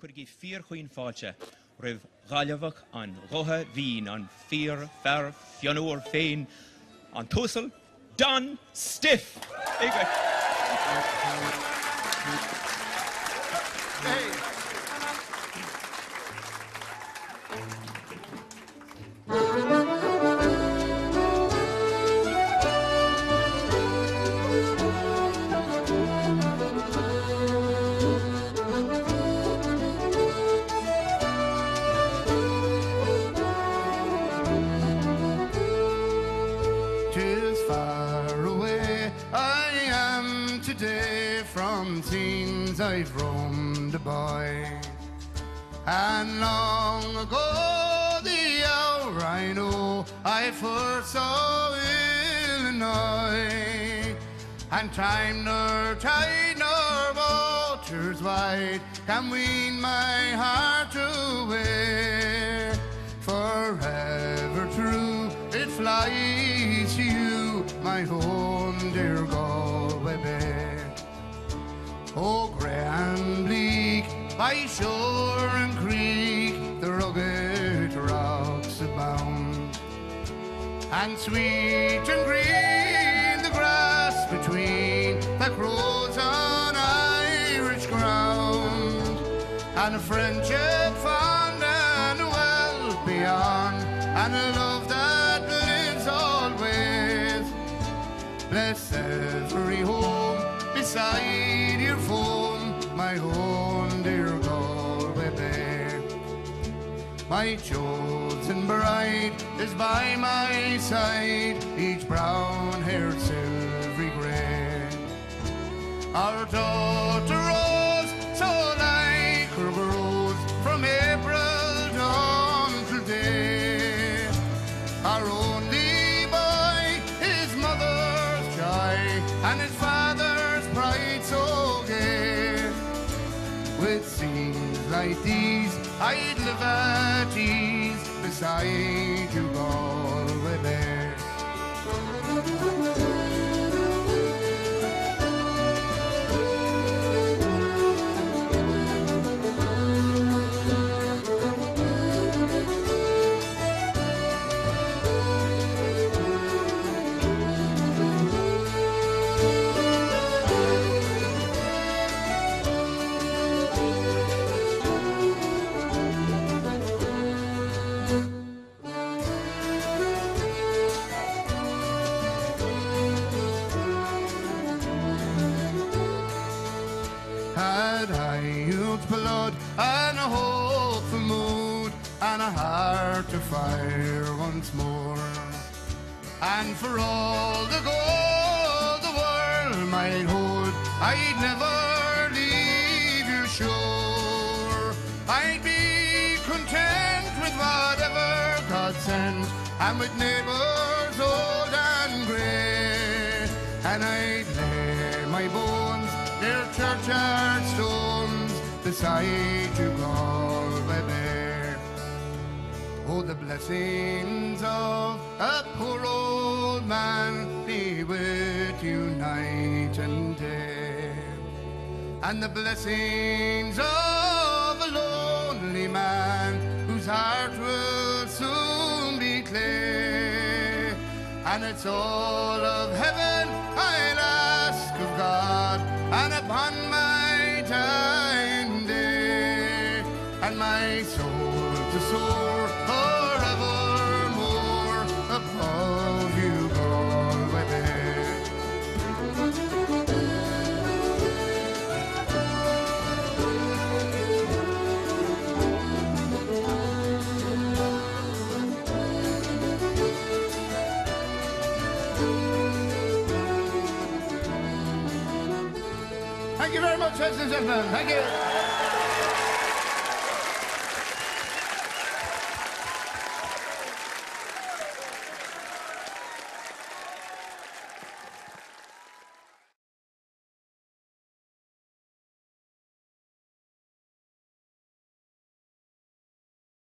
chuigi fír chuoin fáilte rih gáilehah an rothe hín an fír fear fionúir féin an tosal Don Stiffe. Ige. Scenes I've roamed a boy. And long ago, the hour I I first saw Illinois. And time nor tide nor waters wide can wean my heart by shore and creek, the rugged rocks abound. And sweet and green the grass between that grows on Irish ground. And a friendship fond and well beyond, and a love that lives always. Bless every home beside your phone, my own dear. My chosen bride is by my side, each brown-haired silvery grey. Our daughter Rose, so like her rose, from April dawn till day. Our only boy, his mother's joy, and his father's pride so gay. With scenes like these, I'd live at ease beside you, Galway Bay. Youth's blood and a hopeful mood and a heart to fire once more. And for all the gold the world might hold, I'd never leave your shore. I'd be content with whatever God sends, and with neighbors old and grey. And I'd lay my bones, their churchyard stones, beside you, Bay. Oh, the blessings of a poor old man be with you night and day. And the blessings of a lonely man whose heart will soon be clear. And it's all of heaven I'll ask of God, and upon you. Thank you very much, ladies and gentlemen. Thank you.